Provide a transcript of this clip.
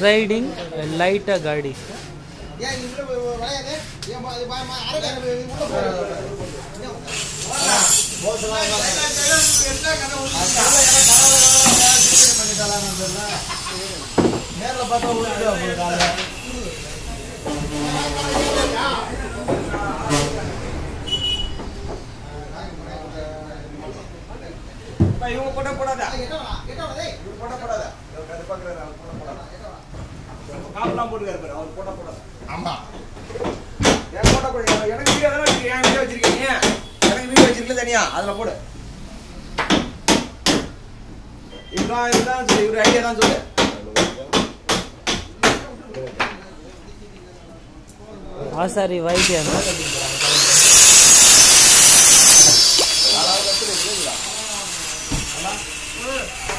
Riding லைட்டாக ಗಾಡಿ நேரில் பார்த்தா உள்ள இவங்க போட்டா போடாதா. இவங்க போட்டா போடாதா. அது பாக்குறாரு அவர் போட போடாதா. காப்பெல்லாம் போட்டுக்காரு அவர் போட்டா போடாதா. ஆமா. என் போட்டா போட எனக்கு வீடியோ என் வீடியோ வச்சிருக்கீங்க எனக்கு வீடியோ வச்சிருக்கல தனியா? அதுல போடு. இவரா இதுதான் சொல்லு இவரு ஐடியா தான் சொல்லு. ஆசாரி வைத்தியம் 好了，嗯。